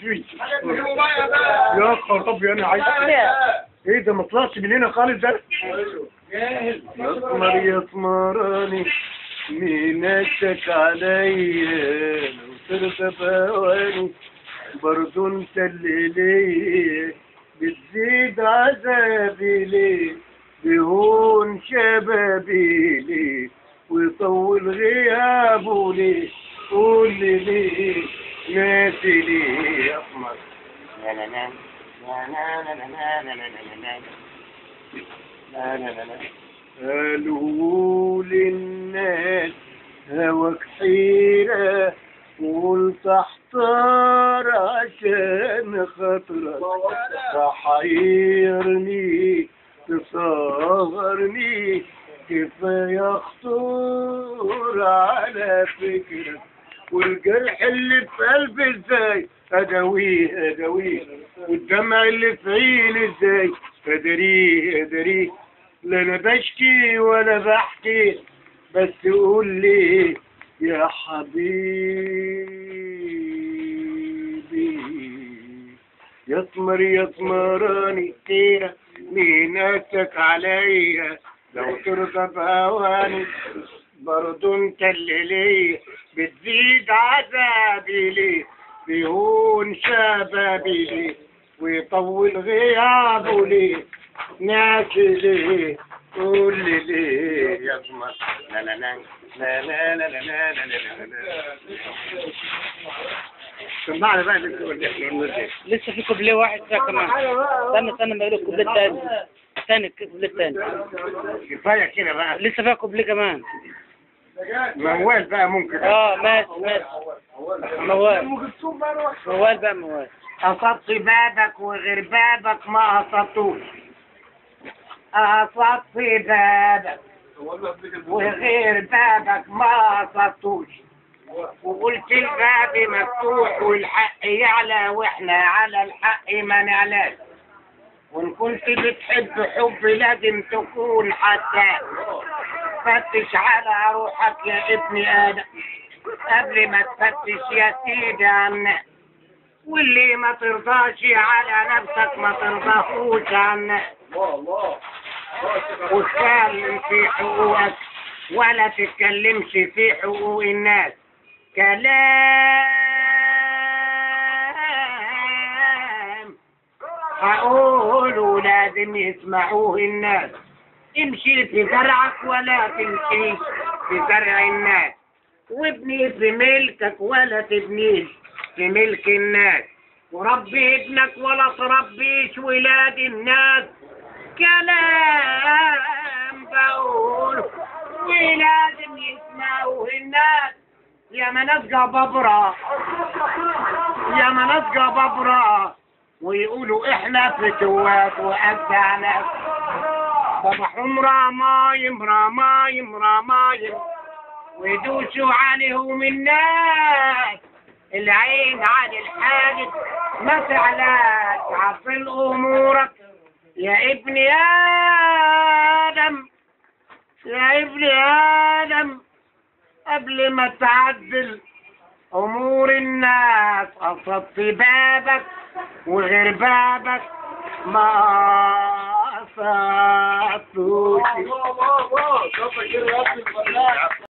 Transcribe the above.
فيه يا خراب أنا عايز إيه ده ما طلعش من هنا خالص ده؟ يسمر يسمراني مينتك عليا لو صرت بواني برضو انت اللي ليا. بتزيد عذابي ليه؟ بيهون شبابي ليه؟ ويطول غيابه ليه؟ قول لي ليه؟ يا قمر لا لا لا لا لا لا لا لا لا لا لا لا قالوا للناس هواك حيرة قلت احتار عشان خاطرك. تحيرني تصغرني كفاية خطور على فكرك. والجرح اللي في قلبي إزاي اداويه اداويه والدمع اللي في عيني إزاي اداريه اداريه لا أنا بشكي ولا بحكي بس قول لي يا حبيبي. يطمر يطمراني كتيرة ميناتك عليا. لو ترضى بهواني. برضو ليا بتزيد عذابي ليه بيهون شبابي ليه ويطول غيابه ليه ناسي ليه قول لي ليه يا قمر لا لا لا لا لا لا لا لا لا لا لا لا سمعنا بقى لي لسه في كوبليه واحد فيها كمان استنى استنى ما يقول الكوبليه التاني استنى الكوبليه التاني كفاية كده بقى. لسه فيها كوبليه كمان. موال بقى ممكن. آه ماشي ماشي. موال. موال بقى موال. قصدت بابك وغير بابك ما قصدتوش قصدت بابك وغير بابك ما قصدتوش وقلت الباب مفتوح والحق يعلى وإحنا على الحق ما نعلاش. وإن كنت بتحب حب لازم تكون حتى فتش على روحك يا ابن آدم. قبل ما تفتش يا سيدي عنا واللي ما ترضاش على نفسك ما ترضاهوش عنا واتكلم في حقوقك ولا تتكلمش في حقوق الناس. كلام. هقوله لازم يسمعوه الناس. امشي في زرعك ولا تمشي في زرع الناس. وابني في ملكك ولا تبنيش في ملك الناس. وربي ابنك ولا تربيش ولاد الناس. كلام بقوله ولازم يسمعوه الناس. يا مناس جبابرة يا مناس جبابرة ويقولوا إحنا فتوات وأجدع ناس. صباحهم رمايم رمايم رمايم. ويدوسوا عليهم الناس العين عن الحاجب. ما تعلاش عصل امورك يا ابن آدم. يا ابن آدم. قبل ما تعدل أمور الناس قصدت بابك وغير بابك. ما Whoa, whoa, whoa. Don't forget about that.